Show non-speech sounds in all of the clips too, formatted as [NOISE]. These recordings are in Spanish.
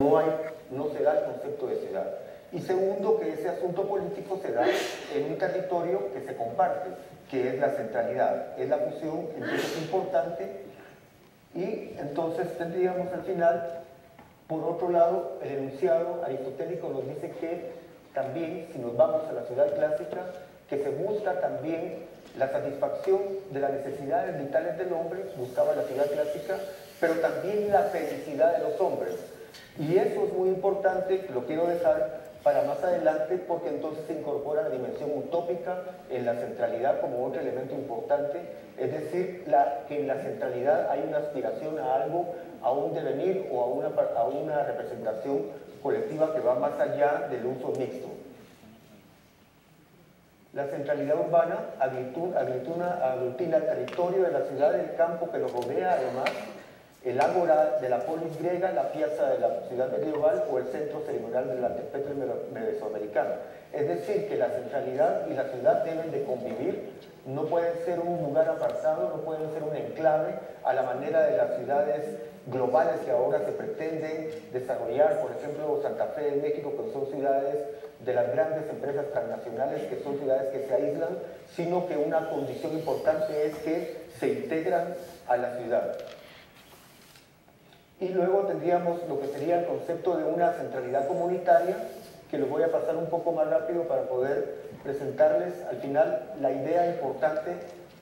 no, hay, no se da el concepto de ciudad. Y segundo, que ese asunto político se da en un territorio que se comparte, que es la centralidad, es la fusión, entonces es importante. Y entonces tendríamos al final, por otro lado, el enunciado aristotélico nos dice que también, si nos vamos a la ciudad clásica, que se busca también la satisfacción de las necesidades vitales del hombre, buscaba la ciudad clásica, pero también la felicidad de los hombres. Y eso es muy importante, lo quiero dejar para más adelante porque entonces se incorpora la dimensión utópica en la centralidad como otro elemento importante, es decir, que en la centralidad hay una aspiración a algo, a un devenir o a una, a una representación colectiva que va más allá del uso mixto. La centralidad urbana aglutina, el territorio de la ciudad del campo que lo rodea además el ágora de la polis griega, la piazza de la ciudad medieval o el centro ceremonial del antepetro mesoamericano. Es decir, que la centralidad y la ciudad deben de convivir, no pueden ser un lugar apartado, no pueden ser un enclave a la manera de las ciudades globales que ahora se pretenden desarrollar, por ejemplo Santa Fe de México, que son ciudades de las grandes empresas transnacionales, que son ciudades que se aíslan, sino que una condición importante es que se integran a la ciudad. Y luego tendríamos lo que sería el concepto de una centralidad comunitaria, que lo voy a pasar un poco más rápido para poder presentarles al final la idea importante,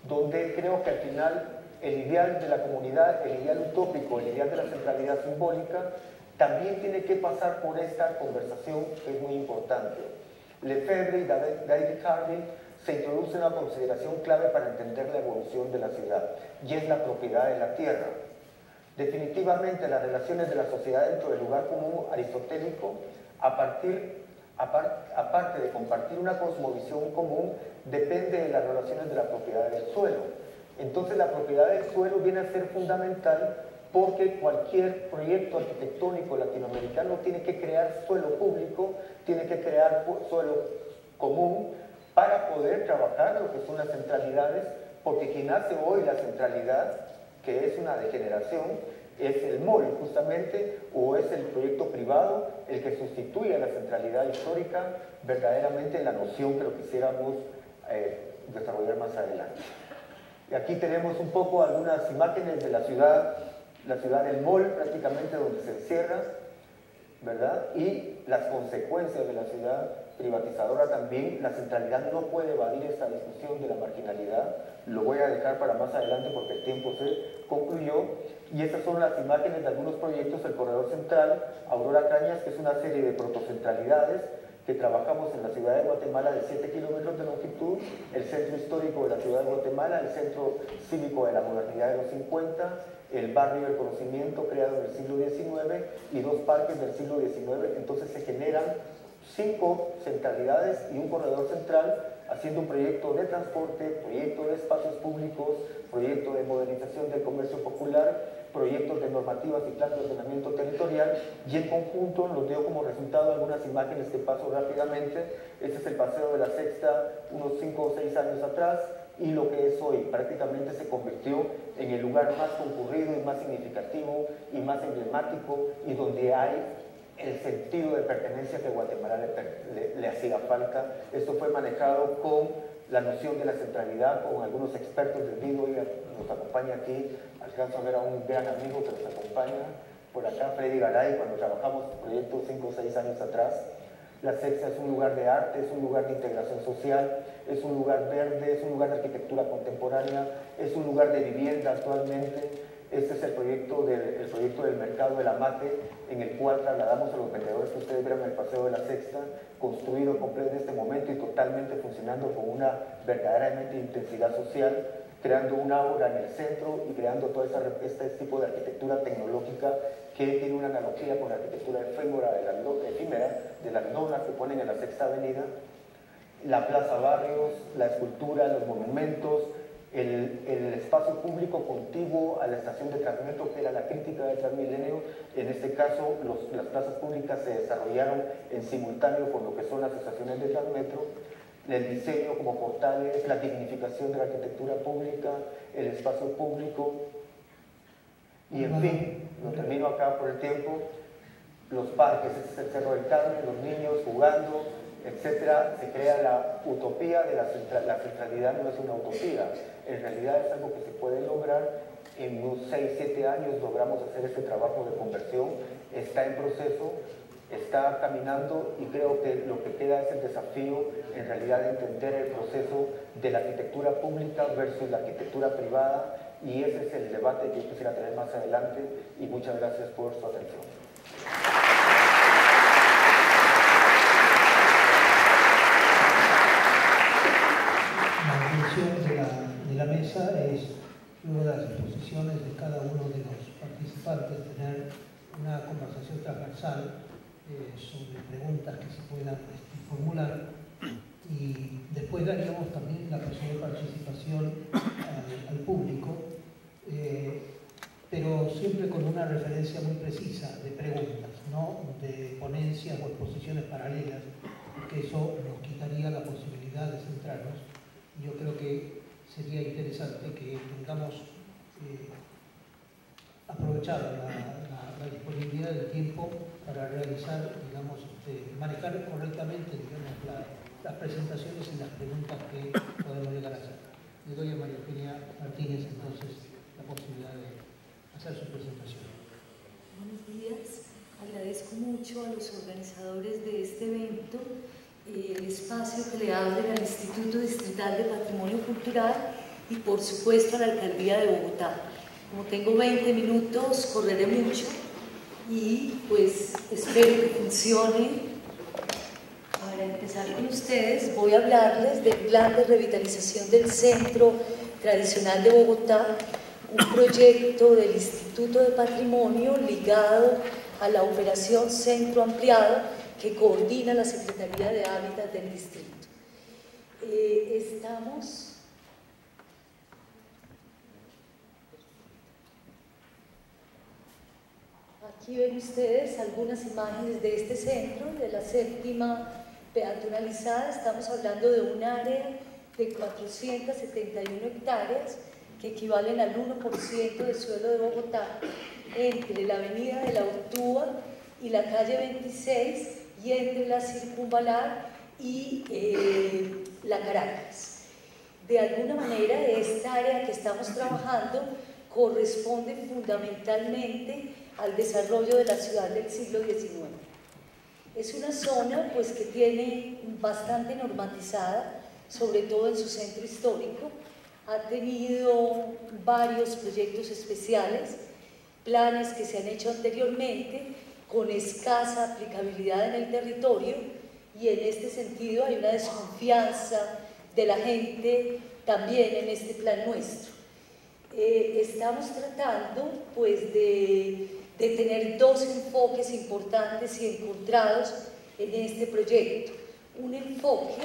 donde creo que al final el ideal de la comunidad, el ideal utópico, el ideal de la centralidad simbólica, también tiene que pasar por esta conversación que es muy importante. Lefebvre y David Harvey se introduce una consideración clave para entender la evolución de la ciudad, y es la propiedad de la tierra. Definitivamente las relaciones de la sociedad dentro del lugar común aristotélico, a partir, aparte de compartir una cosmovisión común, depende de las relaciones de la propiedad del suelo. Entonces la propiedad del suelo viene a ser fundamental porque cualquier proyecto arquitectónico latinoamericano tiene que crear suelo público, tiene que crear suelo común para poder trabajar lo que son las centralidades, porque quien hace hoy la centralidad que es una degeneración, es el MOL justamente, o es el proyecto privado el que sustituye a la centralidad histórica verdaderamente en la noción que lo quisiéramos eh, desarrollar más adelante. Y aquí tenemos un poco algunas imágenes de la ciudad, la ciudad del MOL prácticamente donde se encierra, ¿verdad? Y las consecuencias de la ciudad privatizadora también, la centralidad no puede evadir esta discusión de la marginalidad, lo voy a dejar para más adelante porque el tiempo se concluyó, y estas son las imágenes de algunos proyectos, el Corredor Central, Aurora Cañas, que es una serie de protocentralidades que trabajamos en la ciudad de Guatemala de 7 kilómetros de longitud, el centro histórico de la ciudad de Guatemala, el centro cívico de la modernidad de los 50, el barrio del conocimiento creado en el siglo XIX y dos parques del siglo XIX, entonces se generan cinco centralidades y un corredor central haciendo un proyecto de transporte, proyecto de espacios públicos, proyecto de modernización del comercio popular, proyectos de normativas y plan de ordenamiento territorial y en conjunto nos dio como resultado algunas imágenes que paso rápidamente. Este es el paseo de la sexta unos 5 o 6 años atrás y lo que es hoy. Prácticamente se convirtió en el lugar más concurrido y más significativo y más emblemático y donde hay el sentido de pertenencia que Guatemala le, hacía falta. Esto fue manejado con la noción de la centralidad, con algunos expertos del vino, y nos acompaña aquí, alcanzo a ver a un gran amigo que nos acompaña por acá, Freddy Garay, cuando trabajamos proyectos 5 o 6 años atrás. La Sexta es un lugar de arte, es un lugar de integración social, es un lugar verde, es un lugar de arquitectura contemporánea, es un lugar de vivienda actualmente, este es el proyecto, del, proyecto del mercado de la mate, en el cual trasladamos a los vendedores que ustedes vieron en el Paseo de la Sexta, construido completo en este momento y totalmente funcionando con una verdaderamente intensidad social, creando una aura en el centro y creando todo este tipo de arquitectura tecnológica que tiene una analogía con la arquitectura efímera de las, efímera de las que ponen en la Sexta Avenida, la Plaza Barrios, la escultura, los monumentos, el, espacio público contiguo a la estación de Transmetro, que era la crítica del Transmilenio. En este caso, las plazas públicas se desarrollaron en simultáneo con lo que son las estaciones de Transmetro. El diseño como portales, la dignificación de la arquitectura pública, el espacio público. Y en fin, lo termino acá por el tiempo, los parques, es el Cerro del Carmen, los niños jugando, etcétera, se crea la utopía de la, la centralidad, no es una utopía, en realidad es algo que se puede lograr. En unos 6, 7 años logramos hacer este trabajo de conversión, está en proceso, está caminando y creo que lo que queda es el desafío en realidad de entender el proceso de la arquitectura pública versus la arquitectura privada y ese es el debate que yo quisiera tener más adelante y muchas gracias por su atención. La intención de la, de la mesa es, luego de las exposiciones de cada uno de los participantes, tener una conversación transversal eh, sobre preguntas que se puedan este, formular y después daríamos también la posible participación al, público, eh, pero siempre con una referencia muy precisa de preguntas, no de ponencias o exposiciones paralelas, porque eso nos quitaría la posibilidad de centrarnos. Yo creo que sería interesante que tengamos eh, aprovechado la, disponibilidad del tiempo para realizar, digamos, este, manejar correctamente las presentaciones y las preguntas que podemos llegar a hacer. Le doy a María Eugenia Martínez entonces la posibilidad de hacer su presentación. Buenos días, agradezco mucho a los organizadores de este evento el espacio que le abren al Instituto Distrital de Patrimonio Cultural y por supuesto a la Alcaldía de Bogotá. Como tengo 20 minutos, correré mucho y pues espero que funcione. Para empezar con ustedes voy a hablarles del plan de revitalización del Centro Tradicional de Bogotá, un proyecto del Instituto de Patrimonio ligado a la operación Centro Ampliado que coordina la Secretaría de Hábitat del Distrito. Eh, estamos Aquí ven ustedes algunas imágenes de este centro, de la séptima peatonalizada. Estamos hablando de un área de 471 hectáreas que equivalen al 1% del suelo de Bogotá entre la avenida de la Urtúa y la calle 26 y entre la circunvalar y eh, la Caracas. De alguna manera esta área que estamos trabajando corresponde fundamentalmente al desarrollo de la ciudad del siglo XIX. Es una zona pues, que tiene bastante normatizada, sobre todo en su centro histórico. Ha tenido varios proyectos especiales, planes que se han hecho anteriormente con escasa aplicabilidad en el territorio y en este sentido hay una desconfianza de la gente también en este plan nuestro. Eh, estamos tratando pues de de tener dos enfoques importantes y encontrados en este proyecto. Un enfoque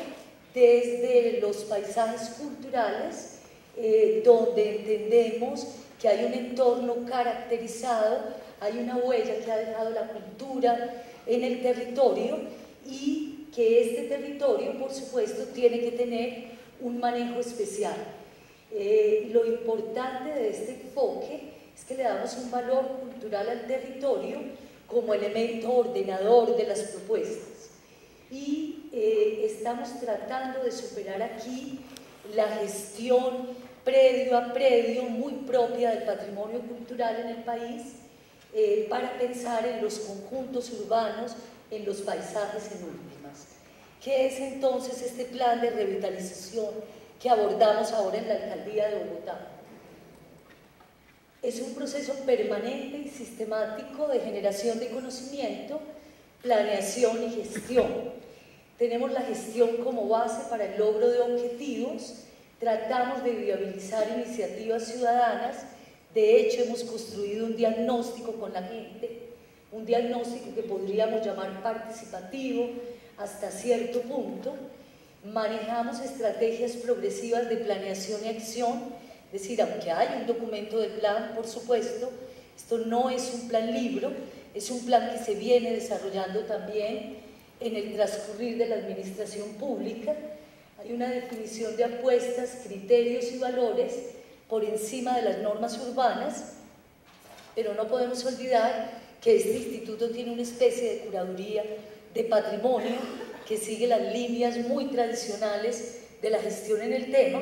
desde los paisajes culturales, eh, donde entendemos que hay un entorno caracterizado, hay una huella que ha dejado la cultura en el territorio y que este territorio, por supuesto, tiene que tener un manejo especial. Eh, lo importante de este enfoque es que le damos un valor cultural al territorio como elemento ordenador de las propuestas. Y eh, estamos tratando de superar aquí la gestión predio a predio muy propia del patrimonio cultural en el país eh, para pensar en los conjuntos urbanos, en los paisajes en últimas. ¿Qué es entonces este plan de revitalización que abordamos ahora en la Alcaldía de Bogotá? Es un proceso permanente y sistemático de generación de conocimiento, planeación y gestión. Tenemos la gestión como base para el logro de objetivos, tratamos de viabilizar iniciativas ciudadanas, de hecho hemos construido un diagnóstico con la gente, un diagnóstico que podríamos llamar participativo hasta cierto punto, manejamos estrategias progresivas de planeación y acción es decir, aunque hay un documento de plan, por supuesto, esto no es un plan libro, es un plan que se viene desarrollando también en el transcurrir de la administración pública. Hay una definición de apuestas, criterios y valores por encima de las normas urbanas, pero no podemos olvidar que este instituto tiene una especie de curaduría de patrimonio que sigue las líneas muy tradicionales de la gestión en el tema.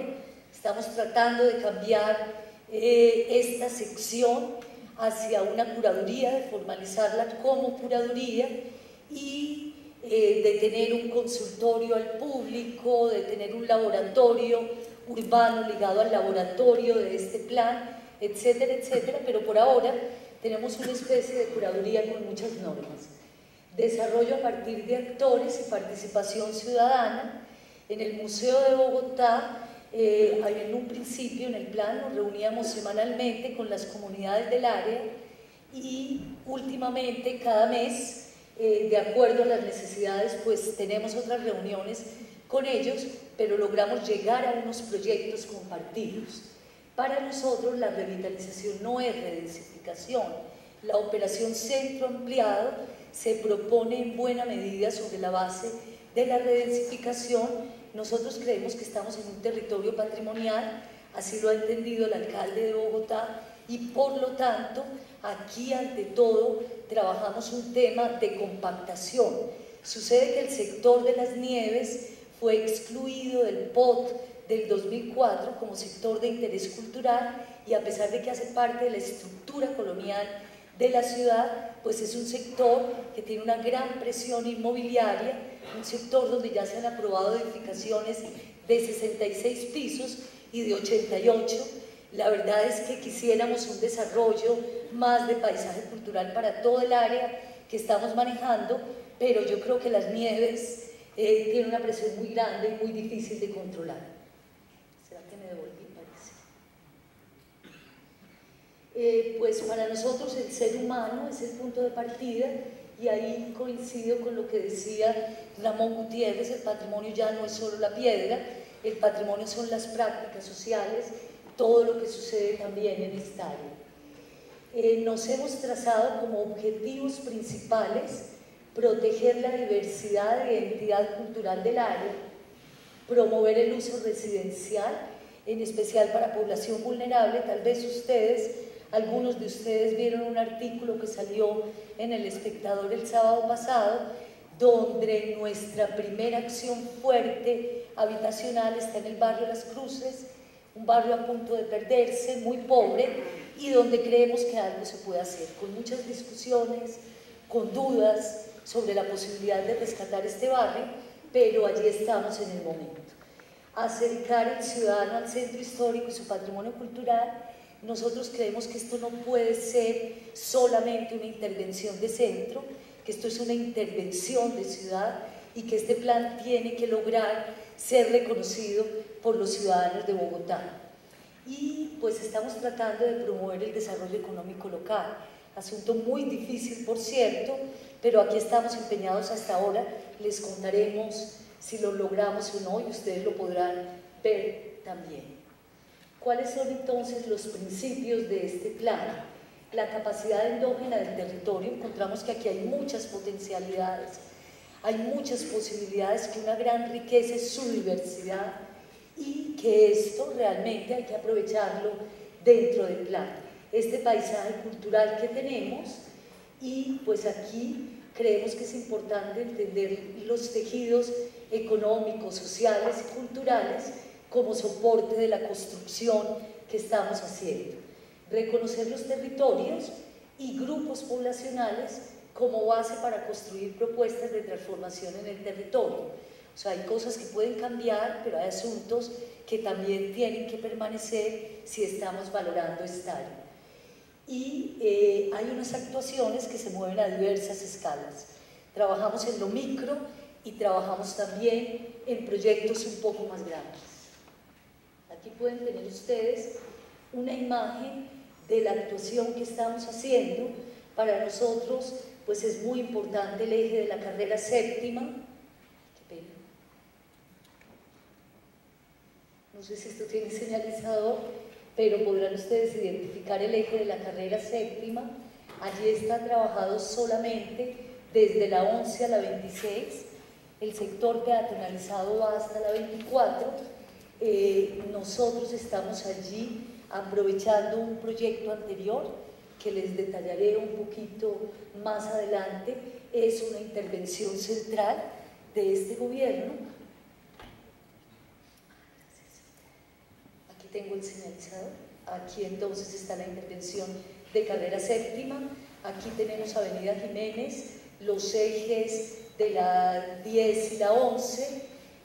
Estamos tratando de cambiar eh, esta sección hacia una curaduría, de formalizarla como curaduría y eh, de tener un consultorio al público, de tener un laboratorio urbano ligado al laboratorio de este plan, etcétera, etcétera, pero por ahora tenemos una especie de curaduría con muchas normas. Desarrollo a partir de actores y participación ciudadana. En el Museo de Bogotá, eh, en un principio en el plan nos reuníamos semanalmente con las comunidades del área y últimamente cada mes, eh, de acuerdo a las necesidades, pues tenemos otras reuniones con ellos, pero logramos llegar a unos proyectos compartidos. Para nosotros la revitalización no es redensificación. La operación centro ampliado se propone en buena medida sobre la base de la redensificación. Nosotros creemos que estamos en un territorio patrimonial, así lo ha entendido el alcalde de Bogotá, y por lo tanto aquí ante todo trabajamos un tema de compactación. Sucede que el sector de las nieves fue excluido del POT del 2004 como sector de interés cultural y a pesar de que hace parte de la estructura colonial de la ciudad, pues es un sector que tiene una gran presión inmobiliaria, un sector donde ya se han aprobado edificaciones de 66 pisos y de 88. La verdad es que quisiéramos un desarrollo más de paisaje cultural para todo el área que estamos manejando, pero yo creo que las nieves eh, tiene una presión muy grande y muy difícil de controlar. ¿Será que me devolví? Parece. Eh, pues para nosotros el ser humano es el punto de partida y ahí coincido con lo que decía Ramón Gutiérrez, el patrimonio ya no es solo la piedra, el patrimonio son las prácticas sociales, todo lo que sucede también en esta área. Eh, nos hemos trazado como objetivos principales proteger la diversidad de identidad cultural del área, promover el uso residencial, en especial para población vulnerable. Tal vez ustedes, algunos de ustedes vieron un artículo que salió en El Espectador el sábado pasado, donde nuestra primera acción fuerte habitacional está en el barrio Las Cruces, un barrio a punto de perderse, muy pobre, y donde creemos que algo se puede hacer, con muchas discusiones, con dudas, sobre la posibilidad de rescatar este barrio, pero allí estamos en el momento. Acercar al ciudadano al centro histórico y su patrimonio cultural, nosotros creemos que esto no puede ser solamente una intervención de centro, que esto es una intervención de ciudad y que este plan tiene que lograr ser reconocido por los ciudadanos de Bogotá. Y pues estamos tratando de promover el desarrollo económico local, asunto muy difícil por cierto, pero aquí estamos empeñados hasta ahora, les contaremos si lo logramos o no y ustedes lo podrán ver también. ¿Cuáles son entonces los principios de este plan? La capacidad endógena del territorio, encontramos que aquí hay muchas potencialidades, hay muchas posibilidades, que una gran riqueza es su diversidad y que esto realmente hay que aprovecharlo dentro del plan. Este paisaje cultural que tenemos y pues aquí creemos que es importante entender los tejidos económicos, sociales y culturales como soporte de la construcción que estamos haciendo. Reconocer los territorios y grupos poblacionales como base para construir propuestas de transformación en el territorio. O sea, hay cosas que pueden cambiar, pero hay asuntos que también tienen que permanecer si estamos valorando esta área y eh, hay unas actuaciones que se mueven a diversas escalas. Trabajamos en lo micro y trabajamos también en proyectos un poco más grandes. Aquí pueden tener ustedes una imagen de la actuación que estamos haciendo. Para nosotros, pues es muy importante el eje de la carrera séptima. Qué pena. No sé si esto tiene señalizador pero podrán ustedes identificar el eje de la carrera séptima. Allí está trabajado solamente desde la 11 a la 26, el sector peatonalizado va hasta la 24. Eh, nosotros estamos allí aprovechando un proyecto anterior que les detallaré un poquito más adelante, es una intervención central de este gobierno. Aquí tengo el señalizador. Aquí entonces está la intervención de carrera séptima. Aquí tenemos Avenida Jiménez, los ejes de la 10 y la 11,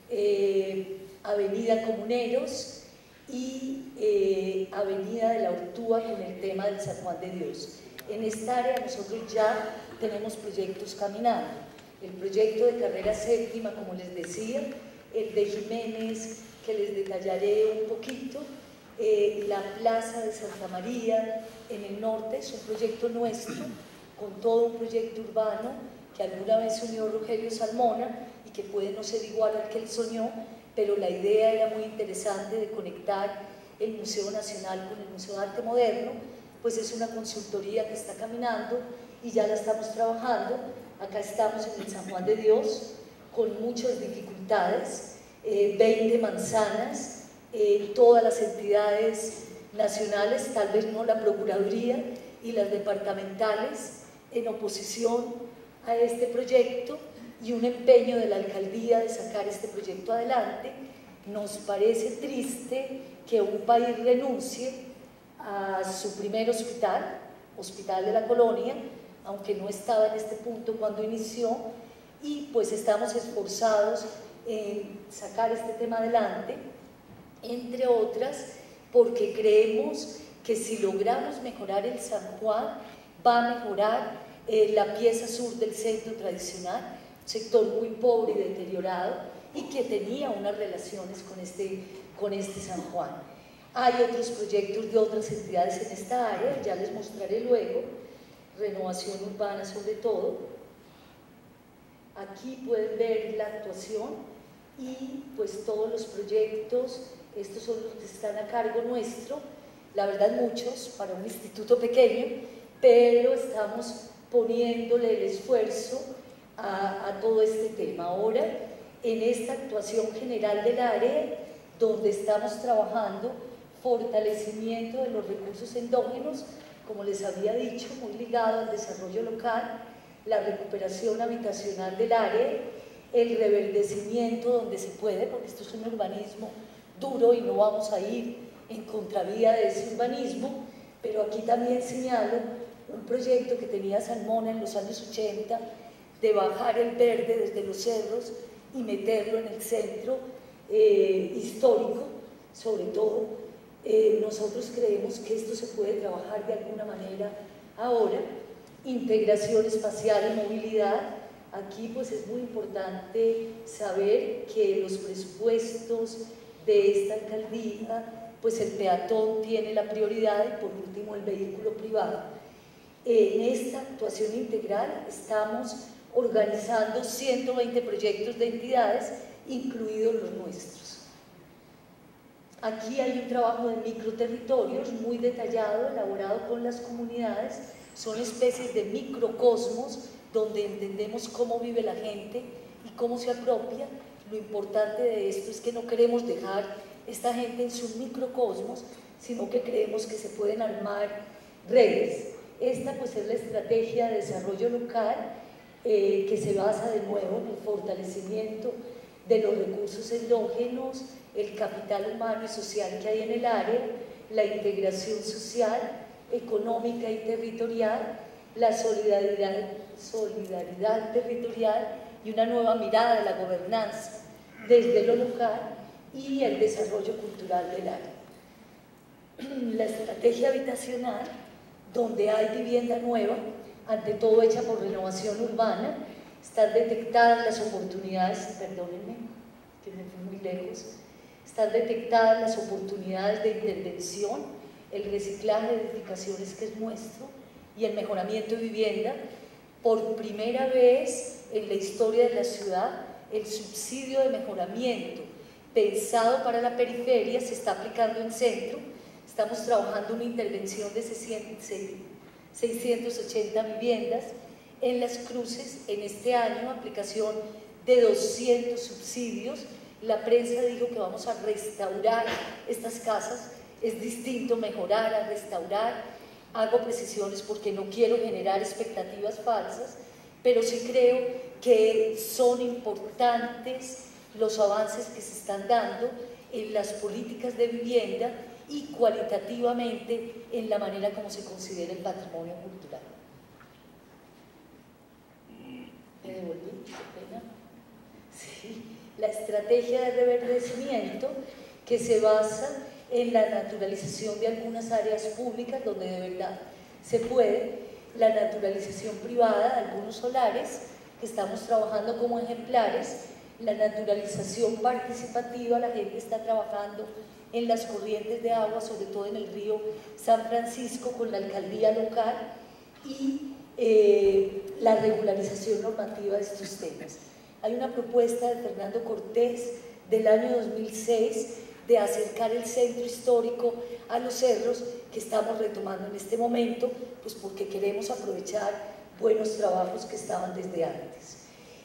eh, Avenida Comuneros y eh, Avenida de la Ortúa con el tema del San Juan de Dios. En esta área nosotros ya tenemos proyectos caminando. El proyecto de carrera séptima, como les decía, el de Jiménez, que les detallaré un poquito, eh, la Plaza de Santa María en el norte, es un proyecto nuestro, con todo un proyecto urbano que alguna vez unió Rogelio Salmona y que puede no ser igual al que él soñó, pero la idea era muy interesante de conectar el Museo Nacional con el Museo de Arte Moderno, pues es una consultoría que está caminando y ya la estamos trabajando. Acá estamos en el San Juan de Dios con muchas dificultades, 20 eh, manzanas, eh, todas las entidades nacionales, tal vez no la Procuraduría y las departamentales, en oposición a este proyecto y un empeño de la alcaldía de sacar este proyecto adelante. Nos parece triste que un país renuncie a su primer hospital, Hospital de la Colonia, aunque no estaba en este punto cuando inició, y pues estamos esforzados en sacar este tema adelante, entre otras porque creemos que si logramos mejorar el San Juan, va a mejorar eh, la pieza sur del centro tradicional, sector muy pobre y deteriorado, y que tenía unas relaciones con este, con este San Juan. Hay otros proyectos de otras entidades en esta área, ya les mostraré luego, renovación urbana sobre todo. Aquí pueden ver la actuación y pues todos los proyectos, estos son los que están a cargo nuestro, la verdad muchos para un instituto pequeño, pero estamos poniéndole el esfuerzo a, todo este tema. Ahora, en esta actuación general del área, donde estamos trabajando fortalecimiento de los recursos endógenos, como les había dicho, muy ligado al desarrollo local, la recuperación habitacional del área, el reverdecimiento donde se puede, porque esto es un urbanismo duro y no vamos a ir en contravía de ese urbanismo, pero aquí también señalo un proyecto que tenía Salmona en los años 80 de bajar el verde desde los cerros y meterlo en el centro eh, histórico, sobre todo. Eh, nosotros creemos que esto se puede trabajar de alguna manera ahora. Integración espacial y movilidad. Aquí pues es muy importante saber que los presupuestos de esta alcaldía, pues el peatón tiene la prioridad y por último el vehículo privado en esta actuación integral estamos organizando 120 proyectos de entidades, incluidos los nuestros. Aquí hay un trabajo de microterritorios muy detallado, elaborado con las comunidades. Son especies de microcosmos donde entendemos cómo vive la gente y cómo se apropia. Lo importante de esto es que no queremos dejar esta gente en su microcosmos, sino que creemos que se pueden armar redes. Esta pues es la estrategia de desarrollo local eh, que se basa de nuevo en el fortalecimiento de los recursos endógenos, el capital humano y social que hay en el área, la integración social, económica y territorial, la solidaridad, solidaridad territorial y una nueva mirada de la gobernanza desde lo local y el desarrollo cultural del área. [CLEARS THROAT] La estrategia habitacional donde hay vivienda nueva, ante todo hecha por renovación urbana, están detectadas las oportunidades, perdónenme, que me fui muy lejos, están detectadas las oportunidades de intervención, el reciclaje de edificaciones que es nuestro y el mejoramiento de vivienda. Por primera vez en la historia de la ciudad, el subsidio de mejoramiento pensado para la periferia se está aplicando en centro Estamos trabajando una intervención de 680 viviendas en las cruces en este año, aplicación de 200 subsidios. La prensa dijo que vamos a restaurar estas casas, es distinto mejorar a restaurar. Hago precisiones porque no quiero generar expectativas falsas, pero sí creo que son importantes los avances que se están dando en las políticas de vivienda y cualitativamente en la manera como se considera el patrimonio cultural. ¿Me devolví? pena. Sí. La estrategia de reverdecimiento que se basa en la naturalización de algunas áreas públicas donde de verdad se puede, la naturalización privada de algunos solares que estamos trabajando como ejemplares, la naturalización participativa, la gente está trabajando en las corrientes de agua, sobre todo en el río San Francisco con la alcaldía local y eh, la regularización normativa de estos temas. Hay una propuesta de Fernando Cortés del año 2006 de acercar el centro histórico a los cerros que estamos retomando en este momento, pues porque queremos aprovechar buenos trabajos que estaban desde antes.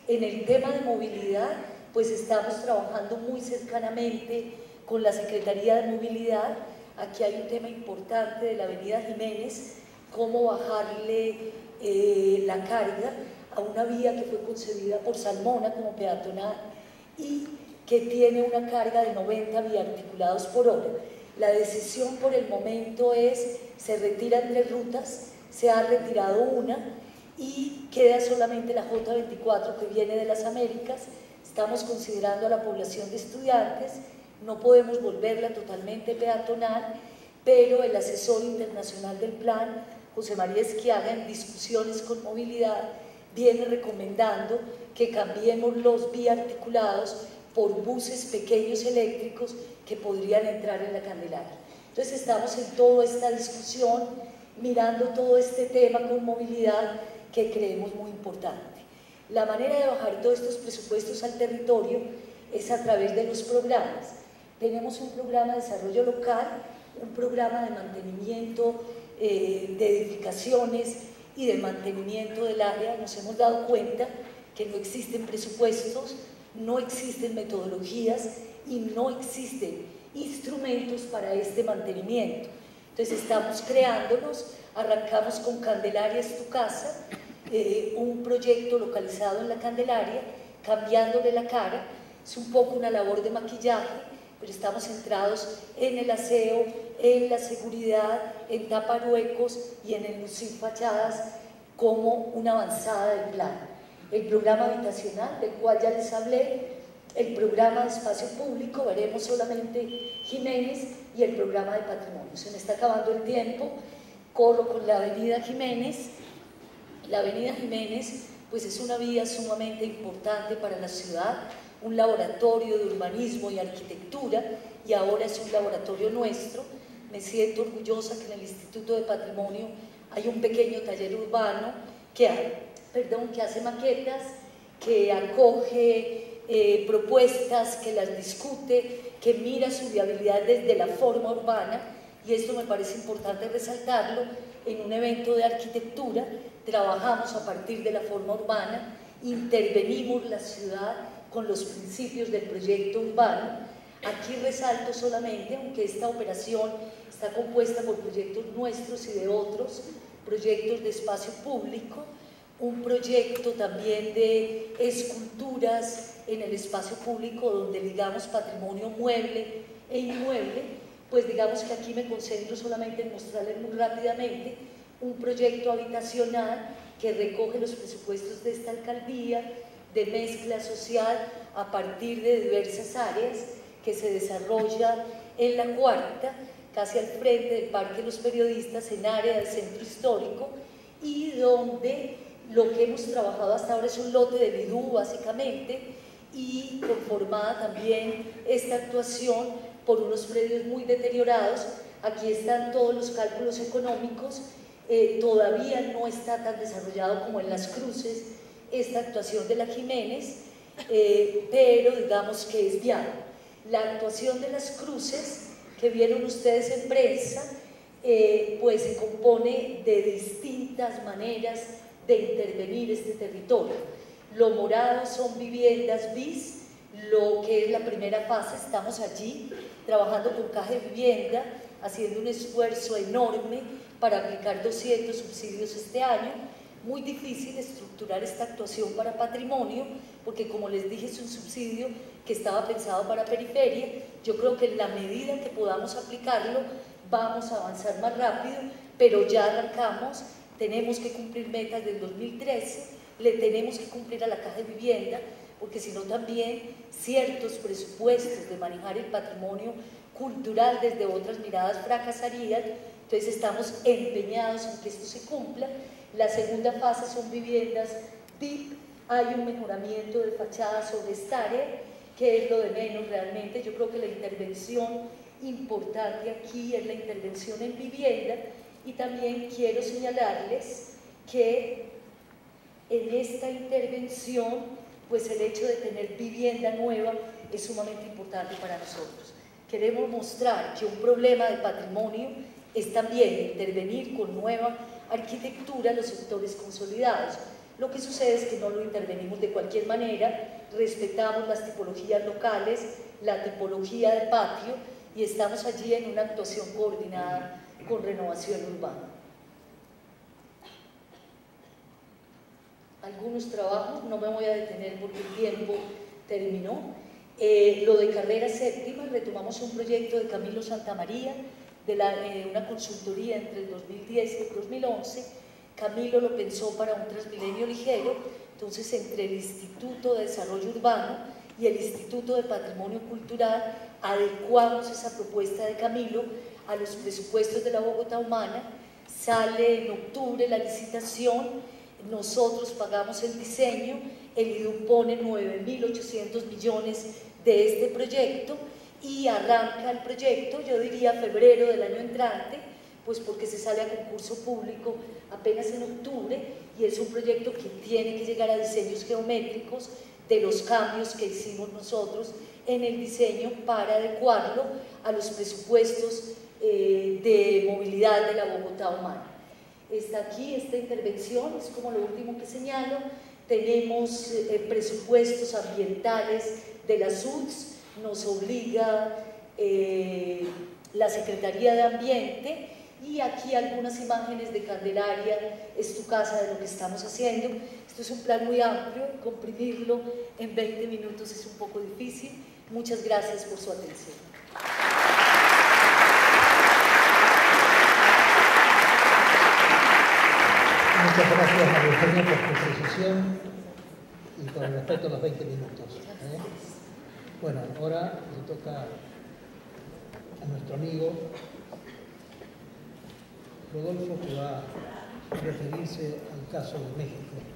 En el tema de movilidad, pues estamos trabajando muy cercanamente con la Secretaría de Movilidad. Aquí hay un tema importante de la Avenida Jiménez, cómo bajarle eh, la carga a una vía que fue concebida por Salmona como peatonal y que tiene una carga de 90 biarticulados por hora. La decisión por el momento es, se retiran tres rutas, se ha retirado una y queda solamente la J24 que viene de las Américas. Estamos considerando a la población de estudiantes, no podemos volverla totalmente peatonal, pero el asesor internacional del plan, José María Esquiaga, en discusiones con movilidad, viene recomendando que cambiemos los biarticulados por buses pequeños eléctricos que podrían entrar en la Candelaria. Entonces estamos en toda esta discusión, mirando todo este tema con movilidad que creemos muy importante. La manera de bajar todos estos presupuestos al territorio es a través de los programas. Tenemos un programa de desarrollo local, un programa de mantenimiento eh, de edificaciones y de mantenimiento del área. Nos hemos dado cuenta que no existen presupuestos no existen metodologías y no existen instrumentos para este mantenimiento. Entonces estamos creándonos, arrancamos con Candelaria es tu casa, eh, un proyecto localizado en la Candelaria, cambiándole la cara, es un poco una labor de maquillaje, pero estamos centrados en el aseo, en la seguridad, en tapar huecos y en el lucir fachadas como una avanzada del plan el programa habitacional, del cual ya les hablé, el programa de espacio público, veremos solamente Jiménez, y el programa de patrimonio. Se me está acabando el tiempo, corro con la avenida Jiménez. La avenida Jiménez pues es una vía sumamente importante para la ciudad, un laboratorio de urbanismo y arquitectura, y ahora es un laboratorio nuestro. Me siento orgullosa que en el Instituto de Patrimonio hay un pequeño taller urbano que perdón, que hace maquetas, que acoge eh, propuestas, que las discute, que mira su viabilidad desde la forma urbana, y esto me parece importante resaltarlo, en un evento de arquitectura trabajamos a partir de la forma urbana, intervenimos la ciudad con los principios del proyecto urbano. Aquí resalto solamente, aunque esta operación está compuesta por proyectos nuestros y de otros, proyectos de espacio público, un proyecto también de esculturas en el espacio público donde ligamos patrimonio mueble e inmueble, pues digamos que aquí me concentro solamente en mostrarles muy rápidamente un proyecto habitacional que recoge los presupuestos de esta alcaldía de mezcla social a partir de diversas áreas que se desarrolla en la cuarta, casi al frente del Parque de los Periodistas, en área del centro histórico, y donde lo que hemos trabajado hasta ahora es un lote de Bidú, básicamente, y conformada también esta actuación por unos predios muy deteriorados. Aquí están todos los cálculos económicos, eh, todavía no está tan desarrollado como en las cruces esta actuación de la Jiménez, eh, pero digamos que es viable. La actuación de las cruces que vieron ustedes en prensa, eh, pues se compone de distintas maneras de intervenir este territorio. Lo morado son viviendas bis, lo que es la primera fase, estamos allí trabajando con Caja de Vivienda, haciendo un esfuerzo enorme para aplicar 200 subsidios este año. Muy difícil estructurar esta actuación para patrimonio, porque como les dije es un subsidio que estaba pensado para periferia. Yo creo que en la medida que podamos aplicarlo vamos a avanzar más rápido, pero ya arrancamos, tenemos que cumplir metas del 2013, le tenemos que cumplir a la Caja de Vivienda, porque si no también ciertos presupuestos de manejar el patrimonio cultural desde otras miradas fracasarían, entonces estamos empeñados en que esto se cumpla. La segunda fase son viviendas DIP, hay un mejoramiento de fachada sobre esta área, que es lo de menos realmente. Yo creo que la intervención importante aquí es la intervención en vivienda y también quiero señalarles que en esta intervención pues el hecho de tener vivienda nueva es sumamente importante para nosotros. Queremos mostrar que un problema de patrimonio es también intervenir con nueva arquitectura los sectores consolidados. Lo que sucede es que no lo intervenimos de cualquier manera, respetamos las tipologías locales, la tipología de patio y estamos allí en una actuación coordinada con renovación urbana. algunos trabajos, no me voy a detener porque el tiempo terminó. Eh, lo de carrera séptima, retomamos un proyecto de Camilo Santamaría, de eh, una consultoría entre el 2010 y el 2011. Camilo lo pensó para un transmilenio ligero, entonces entre el Instituto de Desarrollo Urbano y el Instituto de Patrimonio Cultural adecuamos esa propuesta de Camilo a los presupuestos de la Bogotá Humana. Sale en octubre la licitación nosotros pagamos el diseño, el IDU pone 9.800 millones de este proyecto y arranca el proyecto, yo diría febrero del año entrante, pues porque se sale a concurso público apenas en octubre y es un proyecto que tiene que llegar a diseños geométricos de los cambios que hicimos nosotros en el diseño para adecuarlo a los presupuestos eh, de movilidad de la Bogotá humana está aquí esta intervención, es como lo último que señalo. Tenemos eh, presupuestos ambientales de las SUDS, nos obliga eh, la Secretaría de Ambiente y aquí algunas imágenes de Candelaria, es tu casa de lo que estamos haciendo. Esto es un plan muy amplio, comprimirlo en 20 minutos es un poco difícil. Muchas gracias por su atención. Muchas gracias, María Eugenia, por tu precisión y con respecto a los 20 minutos. ¿eh? Bueno, ahora le toca a nuestro amigo Rodolfo que va a referirse al caso de México.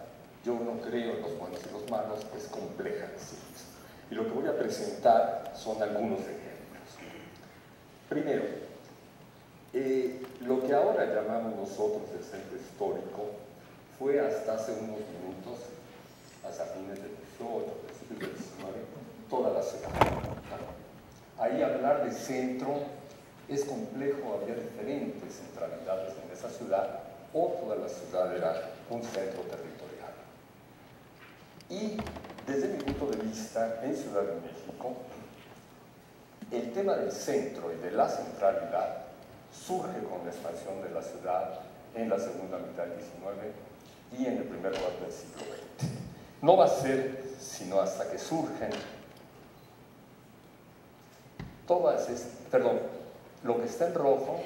yo no creo en los buenos y los malos, es compleja sí Y lo que voy a presentar son algunos ejemplos. Primero, eh, lo que ahora llamamos nosotros el centro histórico fue hasta hace unos minutos hasta fines del 18, principios del 19, toda la ciudad. Ahí hablar de centro es complejo, había diferentes centralidades en esa ciudad o toda la ciudad era un centro territorial. Y desde mi punto de vista, en Ciudad de México, el tema del centro y de la centralidad surge con la expansión de la ciudad en la segunda mitad del XIX y en el primer cuarto del siglo XX. No va a ser sino hasta que surgen todas, perdón, lo que está en rojo